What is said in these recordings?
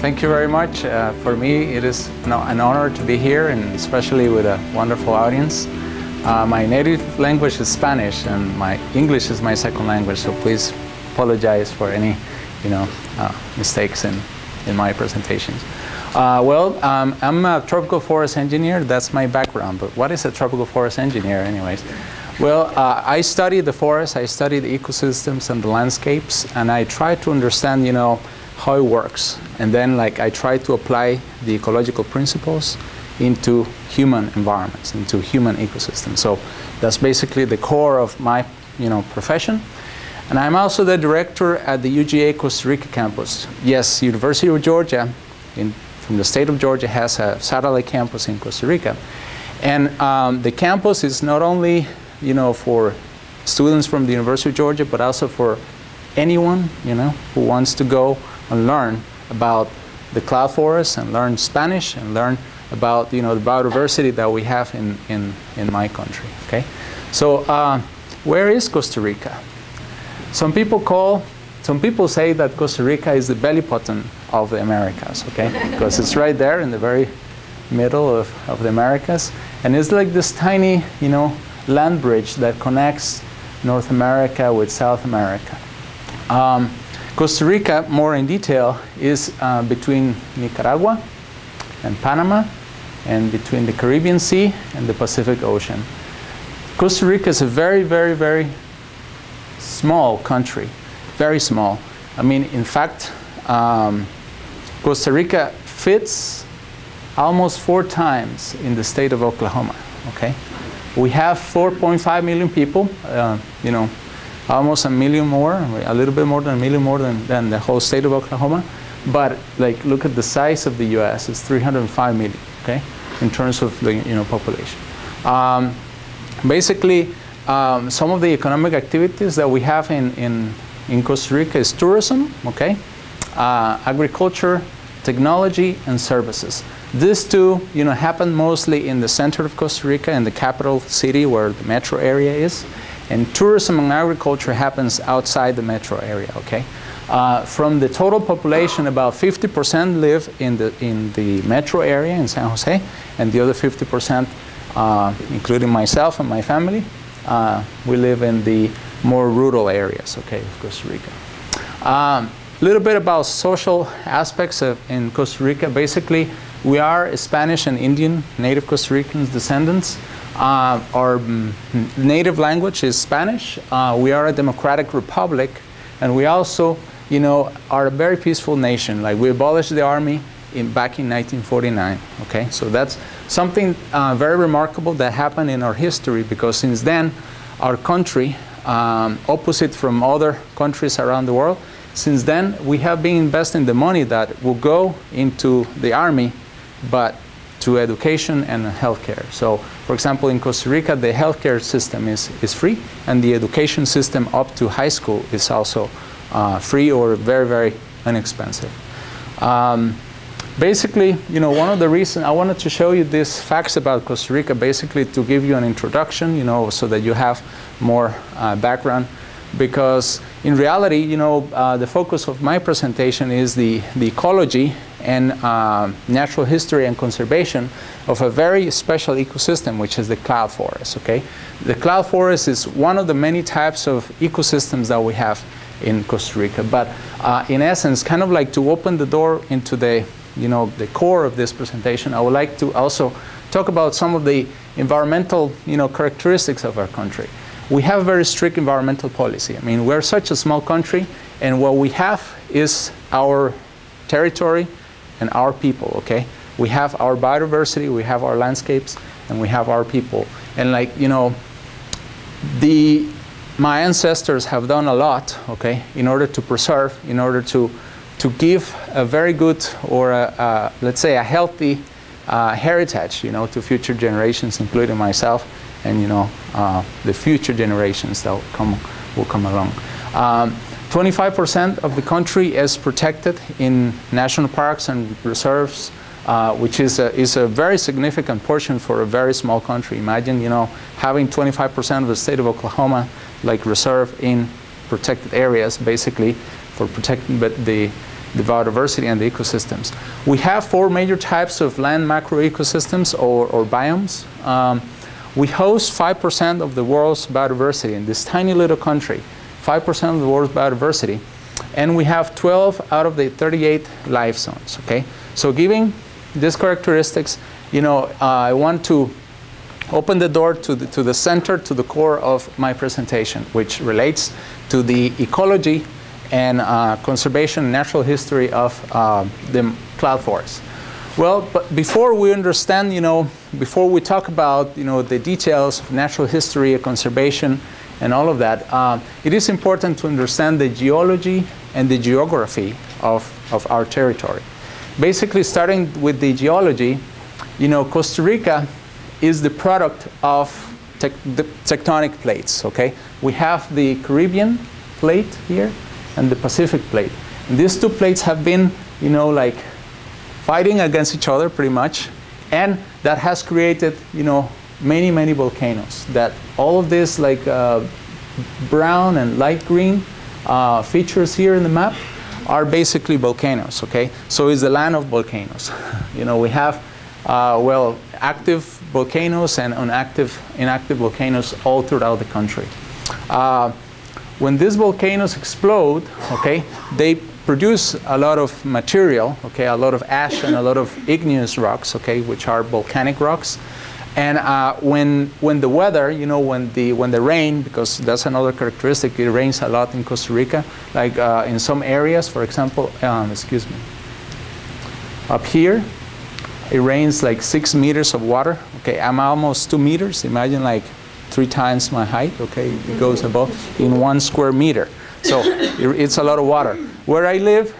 Thank you very much. Uh, for me, it is an honor to be here, and especially with a wonderful audience. Uh, my native language is Spanish, and my English is my second language. So please apologize for any, you know, uh, mistakes in in my presentations. Uh, well, um, I'm a tropical forest engineer. That's my background. But what is a tropical forest engineer, anyways? Well, uh, I study the forest, I study the ecosystems and the landscapes, and I try to understand, you know, how it works. And then, like, I try to apply the ecological principles into human environments, into human ecosystems. So that's basically the core of my, you know, profession. And I'm also the director at the UGA Costa Rica campus. Yes, University of Georgia, in, from the state of Georgia, has a satellite campus in Costa Rica. And um, the campus is not only you know, for students from the University of Georgia, but also for anyone, you know, who wants to go and learn about the cloud forest and learn Spanish and learn about, you know, the biodiversity that we have in, in, in my country, okay? So uh, where is Costa Rica? Some people call, some people say that Costa Rica is the belly button of the Americas, okay? because it's right there in the very middle of, of the Americas. And it's like this tiny, you know, land bridge that connects North America with South America. Um, Costa Rica, more in detail, is uh, between Nicaragua and Panama and between the Caribbean Sea and the Pacific Ocean. Costa Rica is a very, very, very small country, very small. I mean, in fact, um, Costa Rica fits almost four times in the state of Oklahoma, okay? We have 4.5 million people, uh, you know, almost a million more, a little bit more than a million more than, than the whole state of Oklahoma. But like, look at the size of the U.S. It's 305 million, okay, in terms of the you know population. Um, basically, um, some of the economic activities that we have in, in, in Costa Rica is tourism, okay, uh, agriculture, technology, and services. These two, you know, happen mostly in the center of Costa Rica, in the capital city where the metro area is. And tourism and agriculture happens outside the metro area, okay? Uh, from the total population, about 50% live in the, in the metro area in San Jose, and the other 50%, uh, including myself and my family, uh, we live in the more rural areas, okay, of Costa Rica. A um, little bit about social aspects of, in Costa Rica. Basically, we are Spanish and Indian native Costa Ricans descendants. Uh, our mm, native language is Spanish. Uh, we are a democratic republic, and we also, you know, are a very peaceful nation. Like we abolished the army in, back in 1949. Okay, so that's something uh, very remarkable that happened in our history because since then, our country, um, opposite from other countries around the world, since then we have been investing the money that will go into the army but to education and healthcare. So, for example, in Costa Rica, the healthcare system is, is free, and the education system up to high school is also uh, free or very, very inexpensive. Um, basically, you know, one of the reasons I wanted to show you these facts about Costa Rica, basically to give you an introduction, you know, so that you have more uh, background because in reality, you know, uh, the focus of my presentation is the, the ecology and uh, natural history and conservation of a very special ecosystem, which is the cloud forest, okay? The cloud forest is one of the many types of ecosystems that we have in Costa Rica. But uh, in essence, kind of like to open the door into the, you know, the core of this presentation, I would like to also talk about some of the environmental, you know, characteristics of our country we have a very strict environmental policy. I mean, we're such a small country, and what we have is our territory and our people, okay? We have our biodiversity, we have our landscapes, and we have our people. And like, you know, the, my ancestors have done a lot, okay, in order to preserve, in order to, to give a very good or a, a, let's say a healthy uh, heritage, you know, to future generations, including myself and you know uh, the future generations that will come, will come along. 25% um, of the country is protected in national parks and reserves, uh, which is a, is a very significant portion for a very small country. Imagine, you know, having 25% of the state of Oklahoma like reserve in protected areas, basically for protecting but the the biodiversity and the ecosystems. We have four major types of land macro ecosystems or, or biomes. Um, we host 5% of the world's biodiversity in this tiny little country, 5% of the world's biodiversity. And we have 12 out of the 38 life zones, okay? So giving these characteristics, you know, uh, I want to open the door to the, to the center, to the core of my presentation, which relates to the ecology and uh, conservation natural history of uh, the cloud forest. Well, but before we understand, you know, before we talk about, you know, the details of natural history, and conservation, and all of that, uh, it is important to understand the geology and the geography of, of our territory. Basically, starting with the geology, you know, Costa Rica is the product of the tectonic plates, okay? We have the Caribbean plate here and the Pacific plate. And these two plates have been, you know, like fighting against each other pretty much. And that has created, you know, many, many volcanoes that all of this like uh, brown and light green uh, features here in the map are basically volcanoes, okay? So it's the land of volcanoes. you know, we have, uh, well, active volcanoes and inactive, inactive volcanoes all throughout the country. Uh, when these volcanoes explode, okay, they produce a lot of material, okay, a lot of ash and a lot of igneous rocks, okay, which are volcanic rocks. And uh, when, when the weather, you know, when the, when the rain, because that's another characteristic, it rains a lot in Costa Rica, like uh, in some areas, for example, um, excuse me, up here, it rains like six meters of water. Okay, I'm almost two meters. Imagine like three times my height. Okay, it goes above in one square meter. So it's a lot of water. Where I live,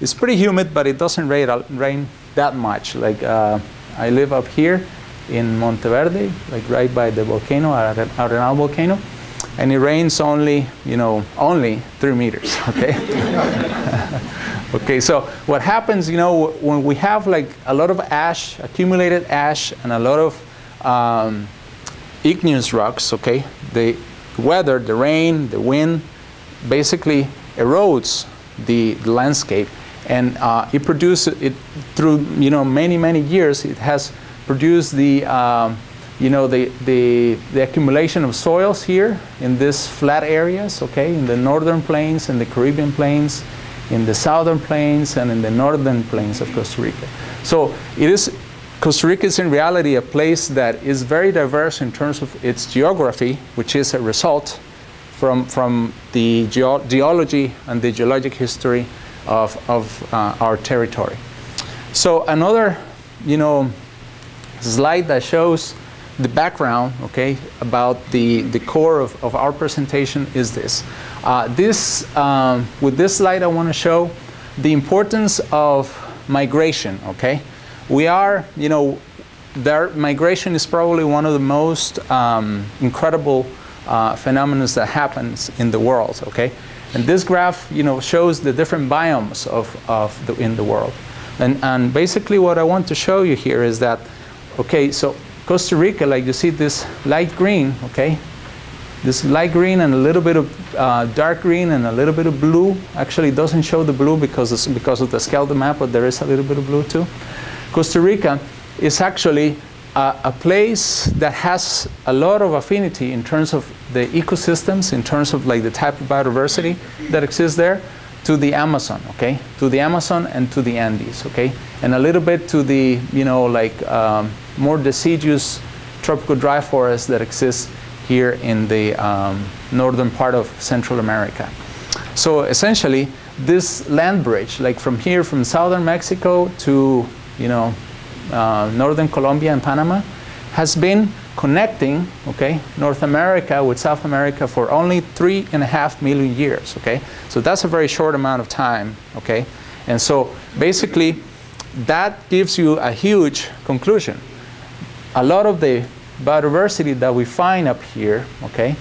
it's pretty humid, but it doesn't rain, rain that much. Like uh, I live up here in Monteverde, like right by the volcano, Arenal volcano, and it rains only, you know, only three meters. Okay. Okay, so what happens, you know, when we have like a lot of ash, accumulated ash, and a lot of um, igneous rocks, okay, the weather, the rain, the wind, basically erodes the, the landscape, and uh, it produces it through, you know, many many years. It has produced the um, you know, the, the, the, accumulation of soils here in these flat areas, okay, in the northern plains and the Caribbean plains, in the southern plains and in the northern plains of Costa Rica. So it is, Costa Rica is in reality a place that is very diverse in terms of its geography, which is a result from, from the geo geology and the geologic history of, of uh, our territory. So another, you know, slide that shows the background, okay, about the, the core of, of our presentation is this. Uh, this, um, with this slide I want to show the importance of migration, okay? We are, you know, there, migration is probably one of the most um, incredible uh, phenomena that happens in the world, okay? And this graph, you know, shows the different biomes of, of the, in the world. And, and basically what I want to show you here is that, okay, so Costa Rica, like you see this light green, okay? This light green and a little bit of uh, dark green and a little bit of blue. Actually, doesn't show the blue because, it's because of the scale of the map, but there is a little bit of blue too. Costa Rica is actually a, a place that has a lot of affinity in terms of the ecosystems, in terms of like the type of biodiversity that exists there to the Amazon, okay? To the Amazon and to the Andes, okay? And a little bit to the, you know, like um, more deciduous tropical dry forest that exists here in the um, northern part of Central America. So essentially, this land bridge, like from here, from southern Mexico to, you know, uh, northern Colombia and Panama, has been connecting, okay, North America with South America for only three and a half million years, okay? So that's a very short amount of time, okay? And so basically, that gives you a huge conclusion. A lot of the biodiversity that we find up here, okay,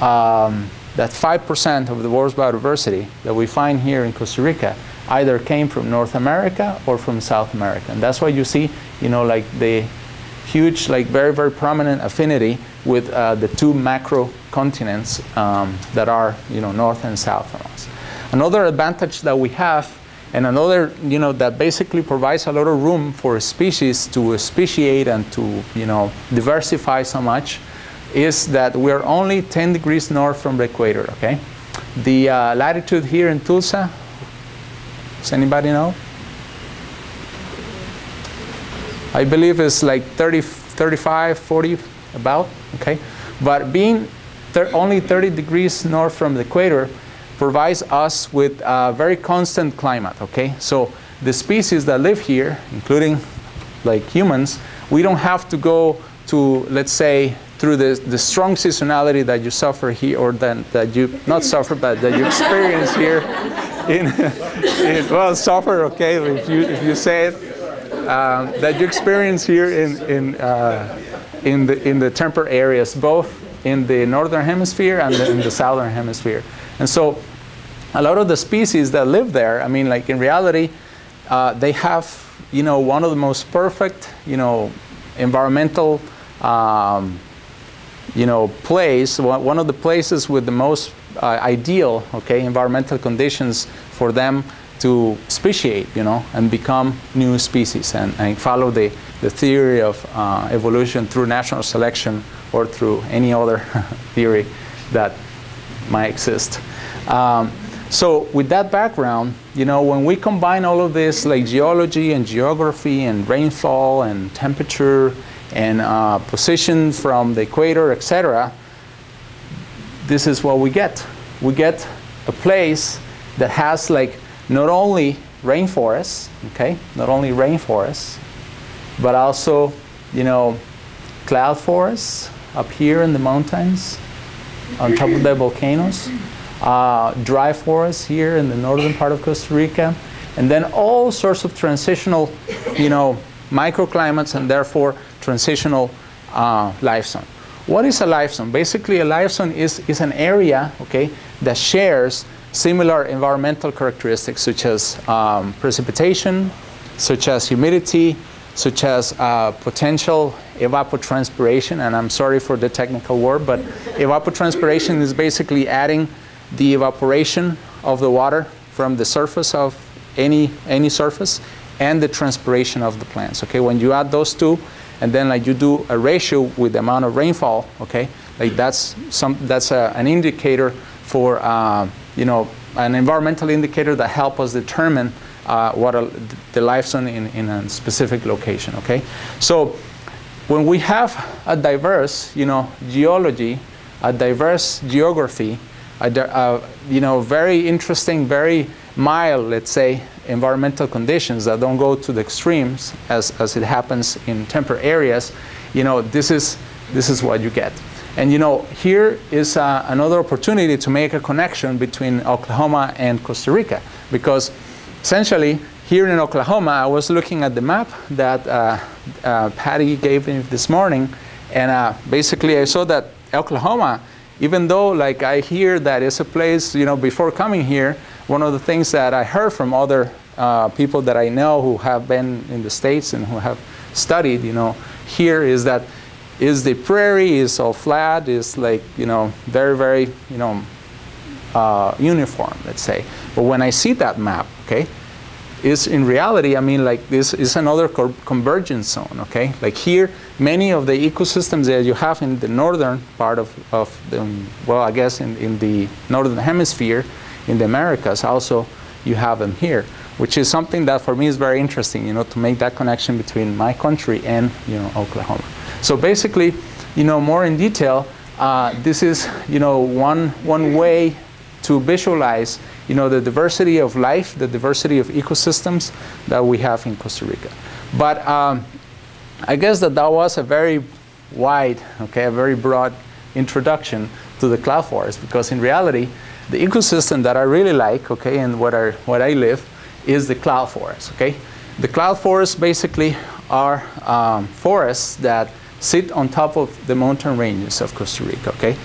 um, that 5% of the world's biodiversity that we find here in Costa Rica either came from North America or from South America. And that's why you see, you know, like the huge, like very, very prominent affinity with uh, the two macro continents um, that are, you know, north and south from us. Another advantage that we have And another, you know, that basically provides a lot of room for species to speciate and to, you know, diversify so much is that we're only 10 degrees north from the equator, okay? The uh, latitude here in Tulsa, does anybody know? I believe it's like 30, 35, 40, about, okay? But being only 30 degrees north from the equator provides us with a very constant climate, okay? So the species that live here, including like humans, we don't have to go to, let's say, through the, the strong seasonality that you suffer here, or that, that you, not suffer, but that you experience here in, in, well, suffer, okay, if you, if you say it, um, that you experience here in, in, uh, in, the, in the temperate areas, both in the northern hemisphere and the, in the southern hemisphere. And so a lot of the species that live there, I mean, like in reality, uh, they have, you know, one of the most perfect, you know, environmental, um, you know, place, one of the places with the most uh, ideal, okay, environmental conditions for them to speciate, you know, and become new species and, and follow the, the theory of uh, evolution through natural selection or through any other theory that might exist. Um, so with that background, you know, when we combine all of this, like geology and geography and rainfall and temperature and uh, position from the equator, etc., this is what we get. We get a place that has like not only rainforests, okay, not only rainforests, but also, you know, cloud forests up here in the mountains, on top of the volcanoes, uh, dry forests here in the northern part of Costa Rica, and then all sorts of transitional, you know, microclimates and therefore transitional uh, life zone. What is a life zone? Basically, a life zone is, is an area, okay, that shares similar environmental characteristics such as um, precipitation, such as humidity, such as uh, potential evapotranspiration, and I'm sorry for the technical word, but evapotranspiration is basically adding the evaporation of the water from the surface of any, any surface and the transpiration of the plants. Okay, when you add those two, and then like you do a ratio with the amount of rainfall, okay, like that's some that's a, an indicator for uh, you know an environmental indicator that help us determine uh, what a, the life zone in, in a specific location. Okay, so when we have a diverse, you know, geology, a diverse geography, a, a you know very interesting, very mild, let's say, environmental conditions that don't go to the extremes as, as it happens in temperate areas, you know, this is, this is what you get. And you know, here is uh, another opportunity to make a connection between Oklahoma and Costa Rica. Because essentially here in Oklahoma, I was looking at the map that uh, uh, Patty gave me this morning, and uh, basically I saw that Oklahoma, even though like I hear that it's a place, you know, before coming here, one of the things that I heard from other uh, people that I know who have been in the States and who have studied, you know, here is that is the prairie is all flat, is like, you know, very, very, you know, uh, uniform, let's say. But when I see that map, okay, is in reality, I mean, like this is another co convergence zone, okay? Like here, many of the ecosystems that you have in the northern part of, of the, well, I guess in, in the northern hemisphere, in the Americas, also you have them here, which is something that for me is very interesting, you know, to make that connection between my country and, you know, Oklahoma. So basically, you know, more in detail, uh, this is, you know, one, one way to visualize you know, the diversity of life, the diversity of ecosystems that we have in Costa Rica. But um, I guess that that was a very wide, okay, a very broad introduction to the cloud forest because in reality, the ecosystem that I really like, okay, and what I, what I live is the cloud forest, okay? The cloud forests basically are um, forests that sit on top of the mountain ranges of Costa Rica, okay?